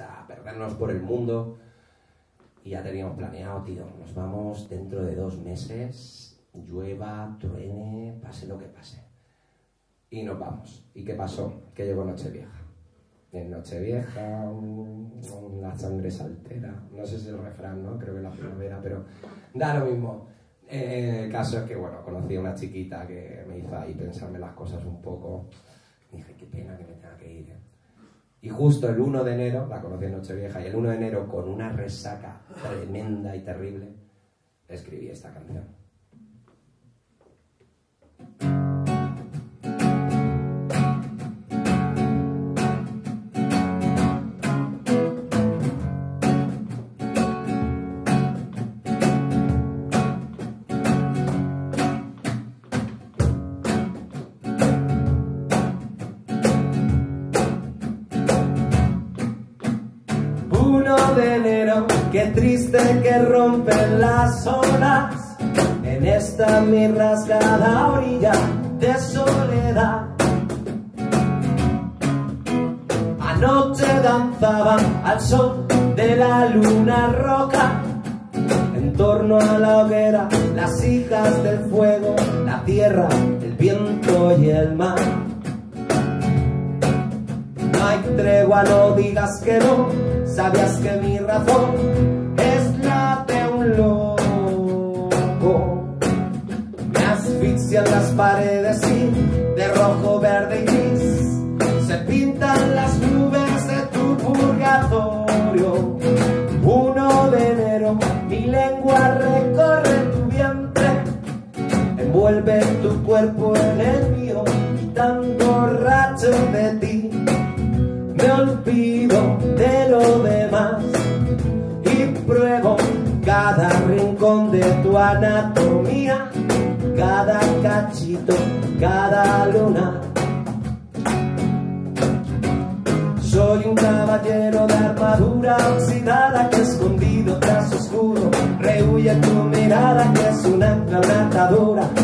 a perdernos por el mundo. Y ya teníamos planeado, tío, nos vamos dentro de dos meses, llueva, truene, pase lo que pase. Y nos vamos. ¿Y qué pasó? Que llegó Nochevieja. En Nochevieja, la sangre se altera. No sé si es el refrán, ¿no? Creo que la primavera, pero da lo mismo. Eh, el caso es que, bueno, conocí a una chiquita que me hizo ahí pensarme las cosas un poco. Dije, qué pena que me tenga que ir. ¿eh". Y justo el 1 de enero, la conocí en Nochevieja, y el 1 de enero, con una resaca tremenda y terrible, escribí esta canción. Uno de enero, qué triste que rompen las olas en esta mi rasgada orilla de soledad. Anoche danzaban al sol de la luna roja en torno a la hoguera las hijas del fuego, la tierra, el viento y el mar. No hay tregua, no digas que no. Sabías que mi razón es la de un loco. Me asfixian las paredes y de rojo, verde y gris se pintan las nubes de tu purgatorio. Uno de enero, mi lengua recorre tu vientre, envuelve tu cuerpo en el mío, tan borracho de ti y pruebo cada rincón de tu anatomía, cada cachito, cada luna. Soy un caballero de armadura oxidada que escondido tras oscuro rehuye tu mirada que es una ancla,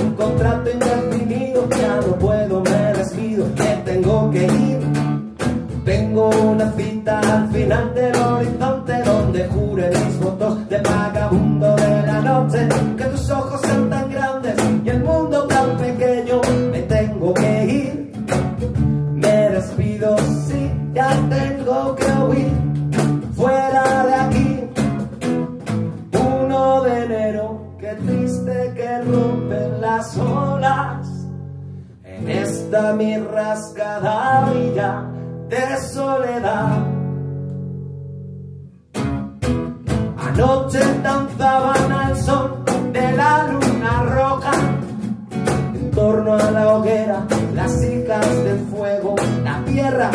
un contrato indefinido, ya no puedo, me despido, que tengo que ir. Tengo una cita al final del horizonte Que tus ojos sean tan grandes y el mundo tan pequeño. Me tengo que ir. Me despido, sí, ya tengo que huir. Fuera de aquí. Uno de enero, qué triste que rompen las olas. En esta mi orilla de soledad. Anoche danzaban la hoguera, las hijas del fuego, la tierra,